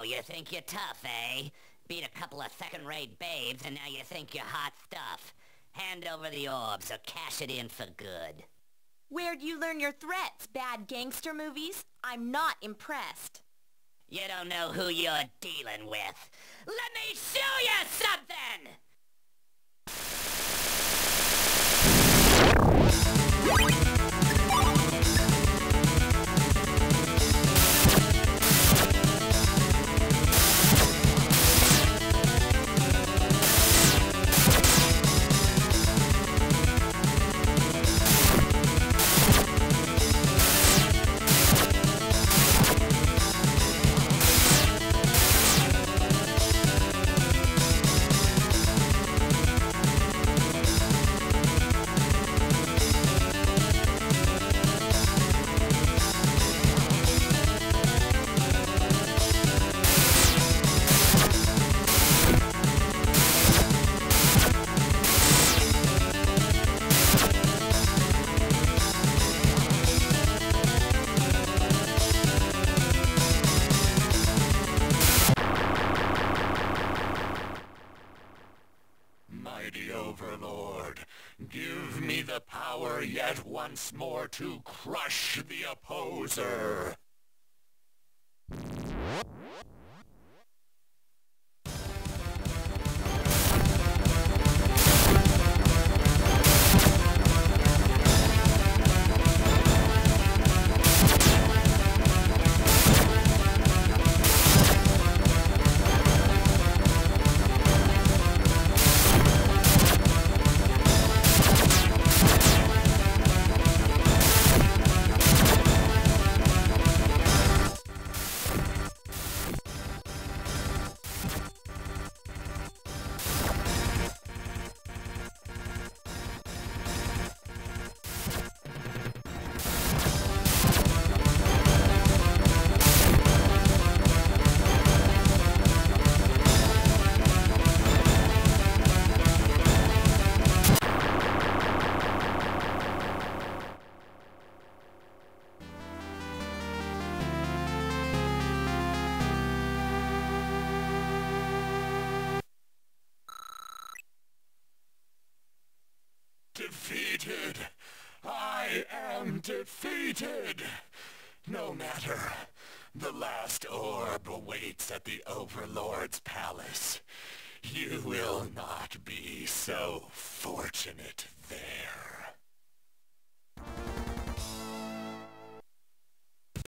So, you think you're tough, eh? Beat a couple of second-rate babes, and now you think you're hot stuff. Hand over the orbs, or cash it in for good. Where'd you learn your threats, bad gangster movies? I'm not impressed. You don't know who you're dealing with. Let me show Overlord, give me the power yet once more to crush the opposer. Defeated! I am defeated! No matter. The last orb awaits at the Overlord's palace. You will not be so fortunate there.